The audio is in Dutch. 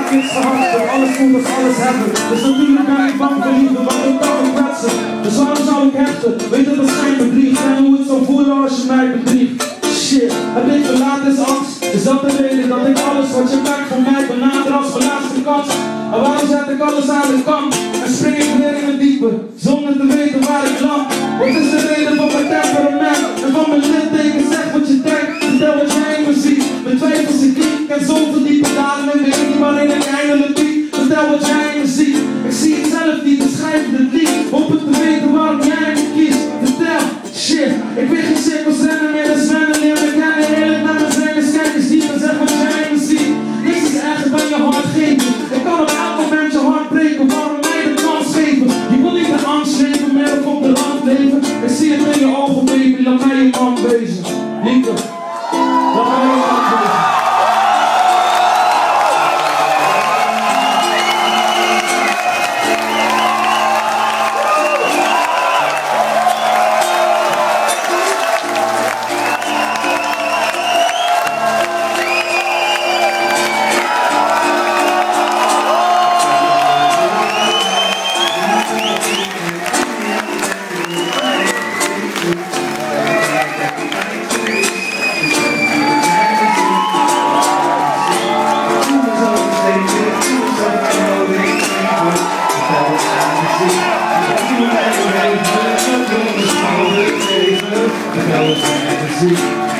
gehad, dat alles voelt als alles hebben. Dus natuurlijk ben ik bang voor liefde, want ik kan ik kwetsen. Dus waarom zou ik hechten? Weet dat het schijn bedriegt en hoe het zou voelen als je mij bedriegt. Shit, het ik verlaat is angst. Is dat de reden dat ik alles wat je bent voor mij benader als mijn laatste kans? En waarom zet ik alles aan de kant? En spring ik weer in het diepe, zonder te weten waar ik land? Wat is het het te weten waarom jij me kiest. Vertel, shit, ik weet geen cirkels rennen meer, dus rennen leer me kennen. Eerlijk naar mijn zijn, dus kijk eens diep en zeg wat jij me ziet. Niks is erger dan je hart geven. Ik kan op elk moment je hart breken, waarom mij de kans geven? Je wil niet de angst leven, meer op de rand leven. Ik zie het in je ogen, baby, laat mij je man wezen. Liefde, music.